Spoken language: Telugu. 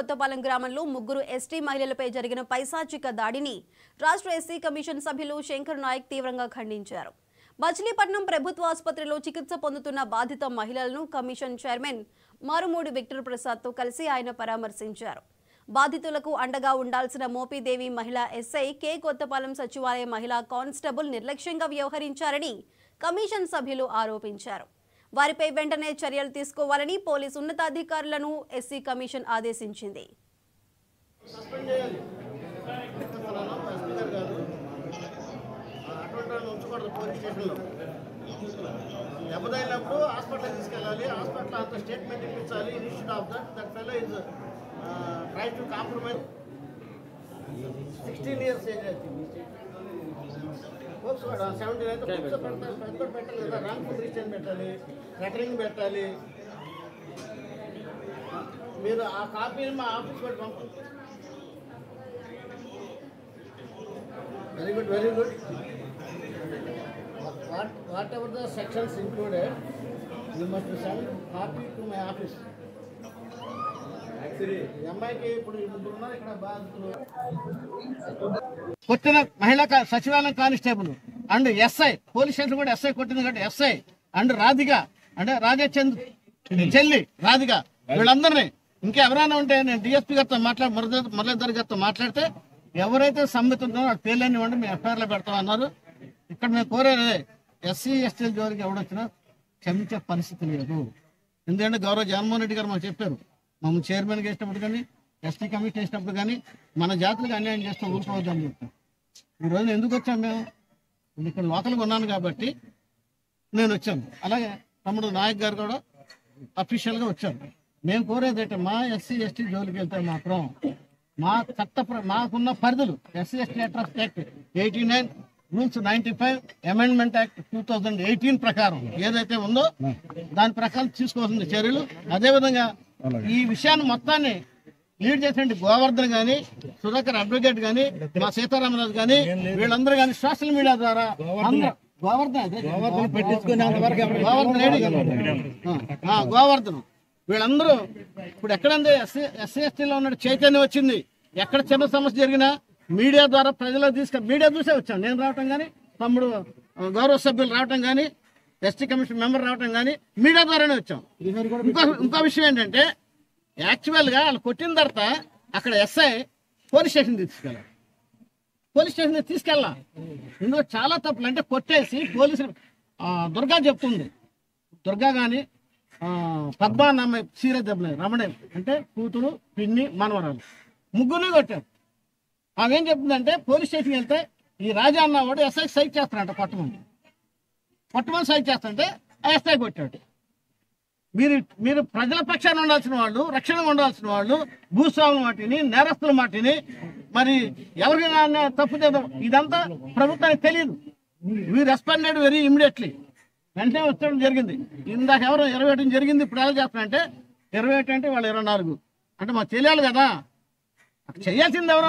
కొత్తపాలెం గ్రామంలో ముగ్గురు ఎస్టీ మహిళలపై జరిగిన పైశాచిక దాడిని రాష్ట్ర ఎస్సీ కమిషన్ సభ్యులు శంకర్ నాయక్ తీవ్రంగా ఖండించారు. మచిలీపట్నం ప్రభుత్వ ఆసుపత్రిలో చికిత్స పొందుతున్న బాధిత మహిళలను కమిషన్ చైర్మన్ మారుమూడి విక్టర్ ప్రసాద్తో కలిసి ఆయన పరామర్శించారు. బాధితులకు అండగా ఉండాల్సిన మోపిదేవి మహిళా ఎస్ఐ కె కొత్తపాలెం సచివాలయ మహిళా కానిస్టేబుల్ నిర్లక్ష్యంగా వ్యవహరించారని కమిషన్ సభ్యులు ఆరోపించారు. వారిపై వెంటనే చర్యలు తీసుకోవాలని పోలీసు ఉన్నతాధికారులను ఎస్సీ కమిషన్ ఆదేశించింది. హాస్పిటల్ తీసుకెళ్ళాలి. హాస్పిటల్ అంత statement ఇప్పించాలి. Institute of that that fellow is try to compromise. Sixteen years age అయితే సెవెంటీన్ అయితే పెడతారు పెద్ద పెట్టాలి లెటరింగ్ పెట్టాలి. మీరు ఆ కాపీని మా ఆఫీస్ పెట్టి పంపండి. Very good very good what whatever the sections included you must send copy to my office కొట్టిన మహిళా సచివాలయం constable and SI police station కూడా ఎస్ఐ కొట్టింది కాబట్టి ఎస్ఐ అండ్ రాధిక అంటే రాజచంద్ చెల్లి రాధిక వీళ్ళందరినీ. ఇంకా ఎవరైనా ఉంటే నేను డిఎస్పీ గారితో మాట్లాడి మురళీ- మురళీధర్ గారితో మాట్లాడితే ఎవరైతే సమ్మెత ఉందో వాళ్ళ పేర్లన్నీ ఇవ్వండి మేము ఎఫ్ఐఆర్లో పెడతాం అన్నారు. ఇక్కడ మేము కోరేది ఎస్సీ ఎస్టీల జోలికి ఎవడొచ్చినా క్షమించే పరిస్థితి లేదు. ఎందుకంటే గౌరవ జగన్మోహన్ రెడ్డి గారు మాకు చెప్పారు మమ్మల్ని చైర్మన్గా వేసినప్పుడు కానీ ఎస్టీ కమిషన్ వేసినప్పుడు కానీ మన జాతులకు అన్యాయం చేస్తే ఊరుకోవద్దని చెప్తాం ఈ ఎందుకు వచ్చాం మేము? ఇక్కడ లోకల్గా ఉన్నాను కాబట్టి నేను వచ్చాను. అలాగే తమ్ముడు నాయక్ గారు కూడా అఫీషియల్గా వచ్చారు. మేము కోరేది ఏంటంటే మా ఎస్సీ ఎస్టీ జోలికి వెళ్తే మాత్రం మా చట్ట మాకున్న పరిధులు SC ST atrocity act eighty nine rules ninety five amendment act two thousand eighteen ప్రకారం ఏదైతే ఉందో దాని ప్రకారం తీసుకోవాల్సిన చర్యలు. అదేవిధంగా ఈ విషయాన్ని మొత్తాన్ని లీడ్ చేసినటువంటి గోవర్ధన్ గాని సుధాకర్ అడ్వకేట్ గాని మా సీతారామరాజు గాని వీళ్ళందరూ గాని సోషల్ మీడియా ద్వారా గోవర్ధన్. గోవర్ధన్ వీళ్ళందరూ ఇప్పుడు ఎక్కడంది ఎస్సీ ఎస్సీ ఎస్టీలో ఉన్న చైతన్యం వచ్చింది. ఎక్కడ చిన్న సమస్య జరిగినా మీడియా ద్వారా ప్రజలకు తీసుకు మీడియా చూసే వచ్చాం. నేను రావటం కానీ తమ్ముడు గౌరవ సభ్యులు రావటం కానీ ఎస్టీ కమిషన్ మెంబర్ రావటం కానీ మీడియా ద్వారానే వచ్చాం. ఇంకో ఇంకో విషయం ఏంటంటే యాక్చువల్గా వాళ్ళు కొట్టిన తర్వాత అక్కడ ఎస్ఐ పోలీస్ స్టేషన్ తీసుకెళ్ళాలి. పోలీస్ స్టేషన్ తీసుకెళ్ళా. ఇందులో చాలా తప్పులు. అంటే కొట్టేసి పోలీసులు దుర్గా చెప్తుంది. దుర్గా కానీ పద్మా అన్న అమ్మాయి సీరియస్ రమణ. అంటే కూతురు పిన్ని మనవరాలు. ముగ్గురిని కొట్టారు. ఆమె ఏం చెప్తుందంటే పోలీస్ స్టేషన్కి వెళ్తే ఈ రాజా అన్నవాడు ఎస్ఐ సైక్ చేస్తాడంట కొట్టమని. కొట్టమని సైక్ చేస్తుంటే ఆ ఎస్ఐ కొట్టాడు. మీరు మీరు ప్రజల పక్షాన ఉండాల్సిన వాళ్ళు రక్షణ ఉండాల్సిన వాళ్ళు భూస్వాముల మాటిని నేరస్తుల మాటిని మరి ఎవరికైనా తప్పు చేద్దాం. ఇదంతా ప్రభుత్వానికి తెలియదు వీ రెస్పాండెడ్ వెరీ ఇమీడియట్లీ వెంటనే వచ్చడం జరిగింది. ఇందాక ఎవరు ఇరవై ఒకటి జరిగింది ఇప్పుడు ఎలా చేస్తున్నారంటే ఇరవై ఒకటి అంటే వాళ్ళు ఇరవై నాలుగు. అంటే మాకు తెలియాలి కదా. చేయాల్సింది ఎవరు?